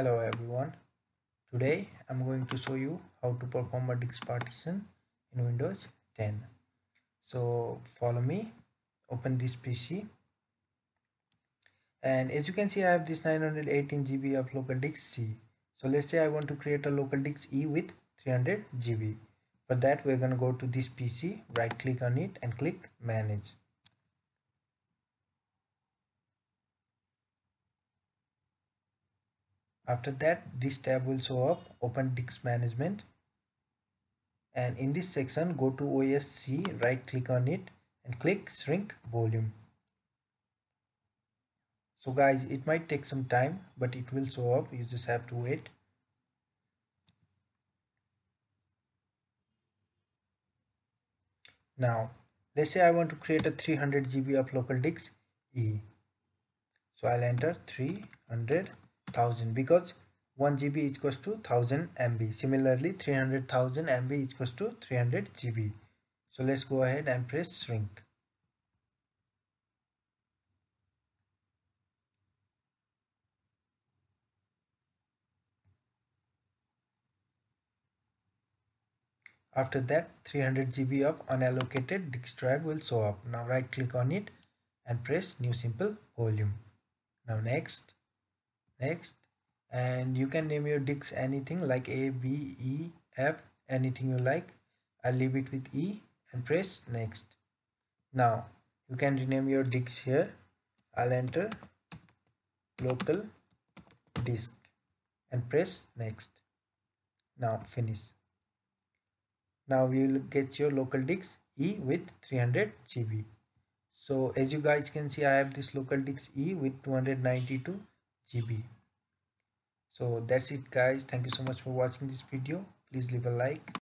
hello everyone. Today i'm going to show you how to perform a disk partition in windows 10 so follow me. Open this pc and as you can see i have this 918 gb of local disk c. So let's say i want to create a local disk e with 300 gb for that we're going to go to this pc right click on it and click manage after that this tab will show up open disk management. And in this section go to OSC right click on it and click shrink volume. So guys it might take some time but it will show up. You just have to wait. Now let's say I want to create a 300 GB of local disk E. So I'll enter 300 1000 because 1 GB equals to 1000 MB. Similarly, 300,000 MB equals to 300 GB. So let's go ahead and press shrink. After that, 300 GB of unallocated disk drive will show up. Now right click on it and press new simple volume. Now next next and you can name your disks anything like a b e f anything you like. I'll leave it with e and press next. Now you can rename your disks here. I'll enter local disk and press next. Now finish. Now we will get your local disk e with 300 gb so as you guys can see i have this local disk e with 292 GB. So that's it guys. Thank you so much for watching this video. Please leave a like.